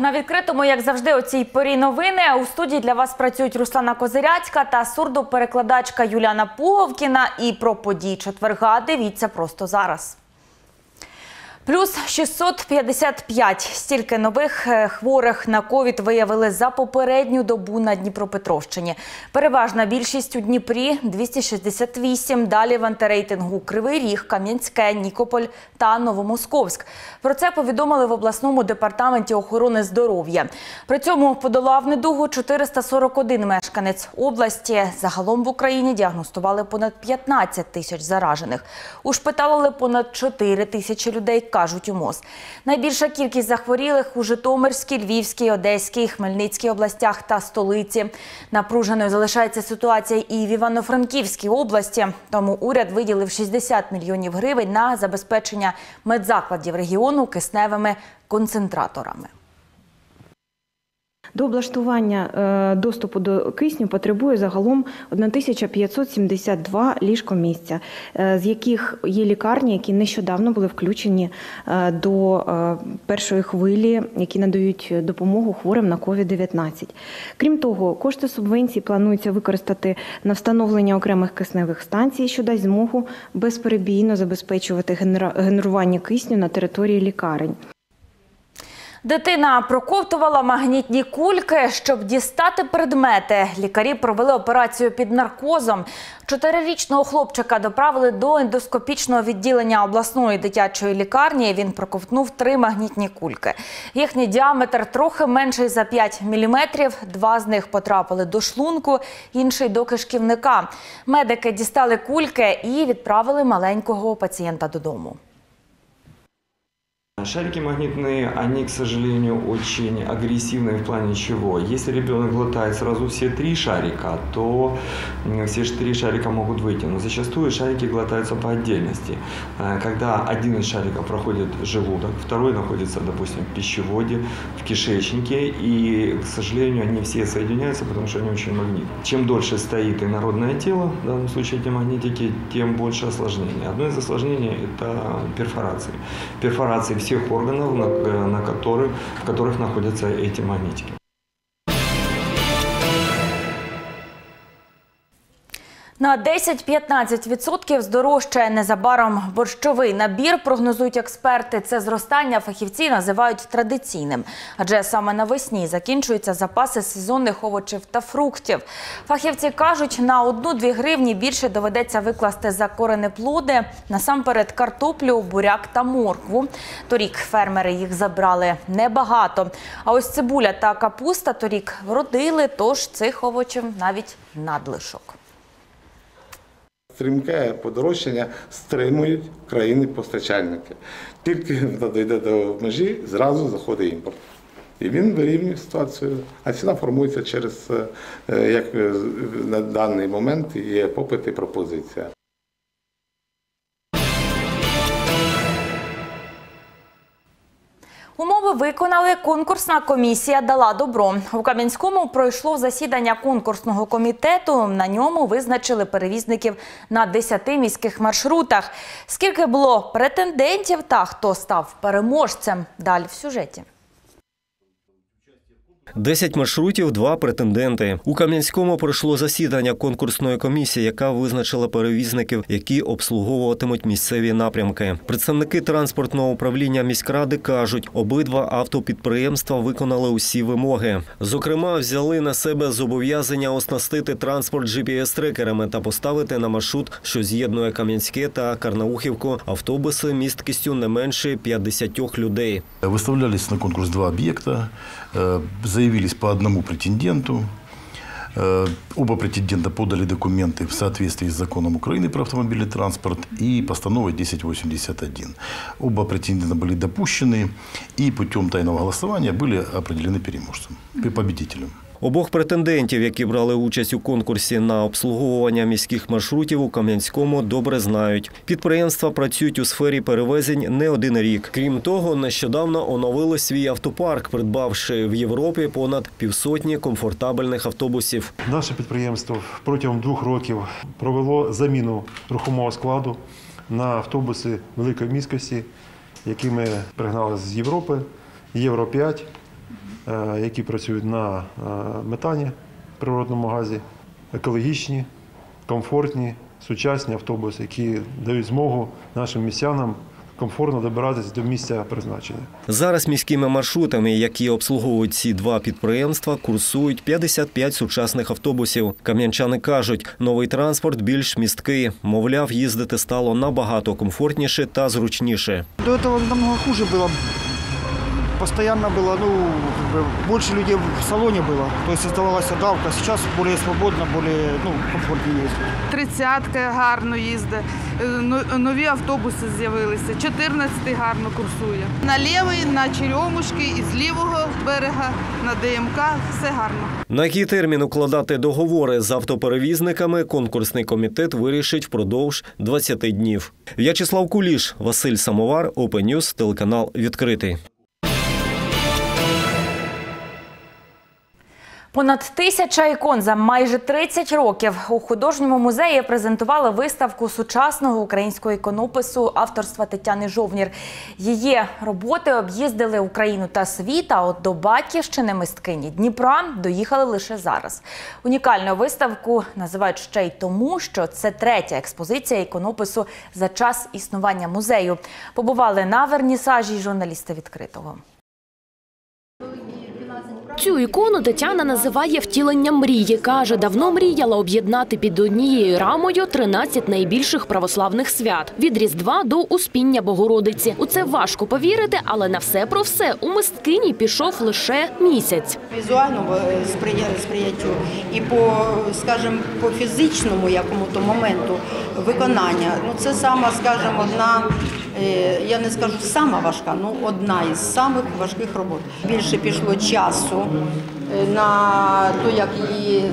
На відкритому, як завжди, у цій порі новини. У студії для вас працюють Руслана Козиряцька та сурдоперекладачка Юляна Пуговкіна. І про події четверга дивіться просто зараз. Плюс 655. Стільки нових е, хворих на ковід виявили за попередню добу на Дніпропетровщині. Переважна більшість у Дніпрі 268. Далі в антирейтингу Кривий Ріг, Кам'янське, Нікополь та Новомосковськ. Про це повідомили в обласному департаменті охорони здоров'я. При цьому подолав недугу 441 мешканець області. Загалом в Україні діагностували понад 15 тисяч заражених. Ушпиталили понад 4 тисячі людей, кажуть у МОЗ. Найбільша кількість захворілих у Житомирській, Львівській, Одеській, Хмельницькій областях та столиці. Напруженою залишається ситуація і в Івано-Франківській області. Тому уряд виділив 60 мільйонів гривень на забезпечення медзакладів регіону кисневими концентраторами. До облаштування е, доступу до кисню потребує загалом 1572 ліжкомісця, е, з яких є лікарні, які нещодавно були включені е, до першої хвилі, які надають допомогу хворим на COVID-19. Крім того, кошти субвенції планується використати на встановлення окремих кисневих станцій, що дасть змогу безперебійно забезпечувати генерування кисню на території лікарень. Дитина проковтувала магнітні кульки, щоб дістати предмети. Лікарі провели операцію під наркозом. Чотирирічного хлопчика доправили до ендоскопічного відділення обласної дитячої лікарні. Він проковтнув три магнітні кульки. Їхній діаметр трохи менший за 5 міліметрів. Два з них потрапили до шлунку, інший до кишківника. Медики дістали кульки і відправили маленького пацієнта додому. Шарики магнитные, они, к сожалению, очень агрессивные в плане чего. Если ребенок глотает сразу все три шарика, то все три шарика могут выйти. Но зачастую шарики глотаются по отдельности. Э, Когда один из шариков проходит желудок, второй находится, допустим, в пищеводе, в кишечнике, и, к сожалению, они все соединяются, потому что они очень магнитны. Чем дольше стоит инородное тело, в данном случае эти магнитики, тем больше осложнений. Одно из осложнений – это перфорации. Перфорации всех органов, на, на которых, в которых находятся эти магнитики. На 10-15% здорожчає незабаром борщовий набір, прогнозують експерти. Це зростання фахівці називають традиційним, адже саме навесні закінчуються запаси сезонних овочів та фруктів. Фахівці кажуть, на 1-2 гривні більше доведеться викласти за коренеплоди, насамперед картоплю, буряк та моркву. Торік фермери їх забрали небагато. А ось цибуля та капуста торік вродили, тож цих овочів навіть надлишок. Стрімке подорожчання стримують країни-постачальники. Тільки дійде до межі, зразу заходить імпорт. І він вирівнює ситуацію, а ціна формується через, е, як е, на даний момент є попит і пропозиція. Умови виконали. Конкурсна комісія дала добро. У Кам'янському пройшло засідання конкурсного комітету. На ньому визначили перевізників на 10 міських маршрутах. Скільки було претендентів та хто став переможцем? Далі в сюжеті. 10 маршрутів, два претенденти. У Кам'янському пройшло засідання конкурсної комісії, яка визначила перевізників, які обслуговуватимуть місцеві напрямки. Представники транспортного управління міськради кажуть, обидва автопідприємства виконали усі вимоги. Зокрема, взяли на себе зобов'язання оснастити транспорт GPS-трекерами та поставити на маршрут, що з'єднує Кам'янське та Карнаухівку, автобуси місткістю не менше 50 людей. Выставлялись на конкурс два объекта, э, Заявились по одному претенденту. Э, Оба претендента подали документы в соответствии с законом Украины про автомобильный транспорт и постановой 1081. Оба претендента были допущены и путем тайного голосования были определены переможцем, победителем. Обох претендентів, які брали участь у конкурсі на обслуговування міських маршрутів у Кам'янському, добре знають. Підприємства працюють у сфері перевезень не один рік. Крім того, нещодавно оновили свій автопарк, придбавши в Європі понад півсотні комфортабельних автобусів. Наше підприємство протягом двох років провело заміну рухомого складу на автобуси великої міськості, які ми пригнали з Європи, Євро 5. Е, які працюють на е, метані, природному газі, екологічні, комфортні, сучасні автобуси, які дають змогу нашим містянам комфортно добиратися до місця призначення. Зараз міськими маршрутами, які обслуговують ці два підприємства, курсують 55 сучасних автобусів. Кам'янчани кажуть, новий транспорт більш місткий. Мовляв, їздити стало набагато комфортніше та зручніше. До этого намного хуже было Постоянно было, ну, как бы, больше людей в салоне было. То есть оставалась давка. Сейчас более свободно, более, ну, комфортнее ездить. Тридцятка гарно їздить, е, но- нові автобуси з'явилися, 14 гарно курсує. На лівий, на Черемушки і з лівого берега, на ДМК, все гарно. На який термін укладати договори з автоперевізниками, конкурсний комітет вирішить впродовж 20 днів. В'ячеслав Куліш, Василь Самовар, Open News, телеканал відкритий. Понад тисяча ікон за майже 30 років у художньому музеї презентували виставку сучасного українського іконопису авторства Тетяни Жовнір. Її роботи об'їздили Україну та світ, а от до батьківщини мисткині Дніпра доїхали лише зараз. Унікальну виставку називають ще й тому, що це третя експозиція іконопису за час існування музею. Побували на вернісажі журналісти відкритого. Цю ікону Тетяна називає втіленням мрії. Каже, давно мріяла об'єднати під однією рамою 13 найбільших православних свят від Різдва до Успіння Богородиці. У це важко повірити, але на все про все у мисткині пішов лише місяць. візуальному е, сприяттю і по, скажімо, по фізичному якому-то моменту виконання. Ну це сама, скажімо, одна, я не скажу сама важка, ну одна із самих важких робот. Більше пішло часу е, на те, як її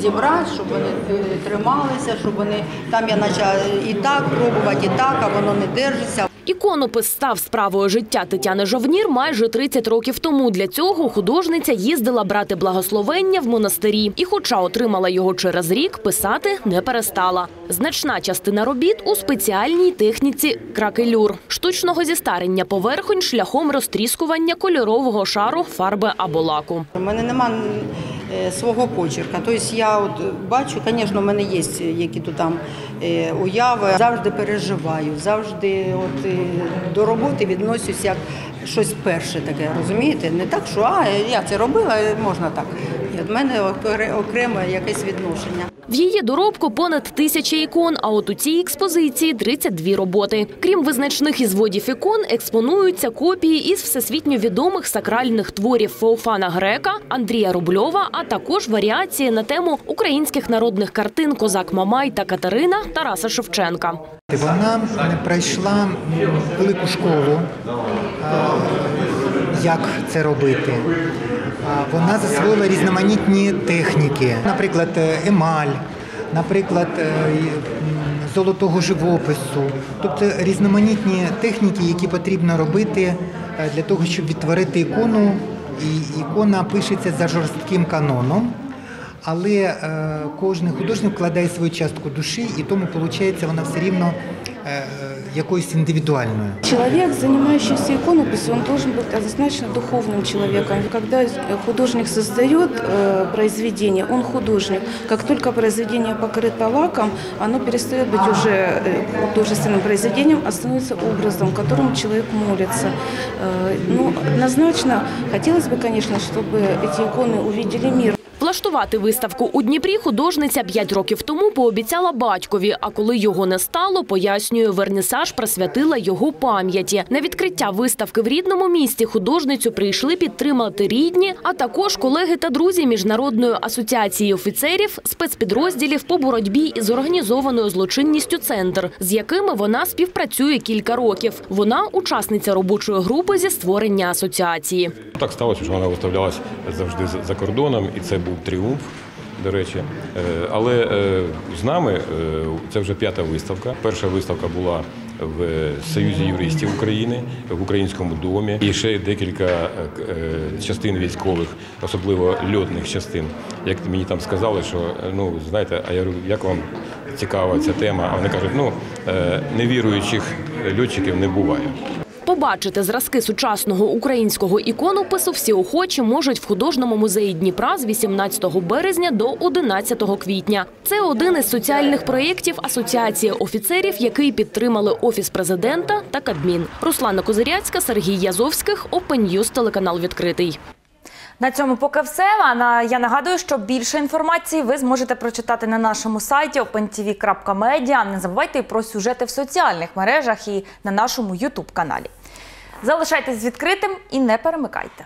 зібрати, щоб вони е, трималися, щоб вони там я почала і так пробувати, і так, а воно не держиться. Іконопис став справою життя Тетяни Жовнір майже 30 років тому. Для цього художниця їздила брати благословення в монастирі. І, хоча отримала його через рік, писати не перестала. Значна частина робіт у спеціальній техніці кракелюр – штучного зістарення поверхонь шляхом розтріскування кольорового шару фарби або лаку. У мене нема е, свого почерка. Тобто я от бачу, звісно, в мене є які то там е, уяви. Завжди переживаю, завжди от, е, до роботи відносюсь як щось перше таке, розумієте? Не так, що а, я це робила, можна так. Від мене окре- окреме якесь відношення. В її доробку понад тисяча ікон, а от у цій експозиції 32 роботи. Крім визначних ізводів ікон, експонуються копії із всесвітньо відомих сакральних творів Феофана Грека, Андрія Рубльова, а також варіації на тему українських народних картин Козак Мамай та Катерина Тараса Шевченка. Вона пройшла велику школу, як це робити. Вона засвоїла різноманітні техніки, наприклад, е, емаль, наприклад, е, золотого живопису, тобто різноманітні техніки, які потрібно робити е, для того, щоб відтворити ікону. І ікона пишеться за жорстким каноном. Але е, кожен художник вкладає свою частку душі, і тому виходить вона все рівно е, е, якоюсь індивідуальною. Человек, занимающийся иконописью, он должен быть однозначно духовным человеком. Когда э, художник создает э, произведение, он художник. Как только произведение покрыто лаком, оно перестает быть уже э, художественным произведением, а становится образом, которым человек молится. Э, Ну, однозначно, хотелось бы, конечно, чтобы эти иконы увидели мир. Влаштувати виставку у Дніпрі художниця п'ять років тому пообіцяла батькові, а коли його не стало, пояснює, вернісаж присвятила його пам'яті. На відкриття виставки в рідному місті художницю прийшли підтримати рідні, а також колеги та друзі Міжнародної асоціації офіцерів спецпідрозділів по боротьбі із організованою злочинністю «Центр», з якими вона співпрацює кілька років. Вона учасниця робочої групи зі створення асоціації. Так сталося, що вона виставлялась завжди за- за кордоном, і це був тріумф, до речі. Е, Але е, з нами е, це вже п'ята виставка. Перша виставка була в Союзі юристів України в українському домі. І ще декілька частин військових, особливо льотних частин. Як мені там сказали, що ну знаєте, а я говорю, як вам цікава ця тема? А вони кажуть, ну невіруючих льотчиків не буває. Побачити зразки сучасного українського іконопису всі охочі можуть в художньому музеї Дніпра з 18 березня до 11 квітня. Це один із соціальних проєктів Асоціації офіцерів, який підтримали Офіс президента та Кабмін. Руслана Козиряцька, Сергій Язовських, Open News, телеканал відкритий. На цьому поки все. Я нагадую, що більше інформації ви зможете прочитати на нашому сайті opentv.media. Не забувайте і про сюжети в соціальних мережах і на нашому Ютуб каналі. Залишайтесь відкритим і не перемикайте.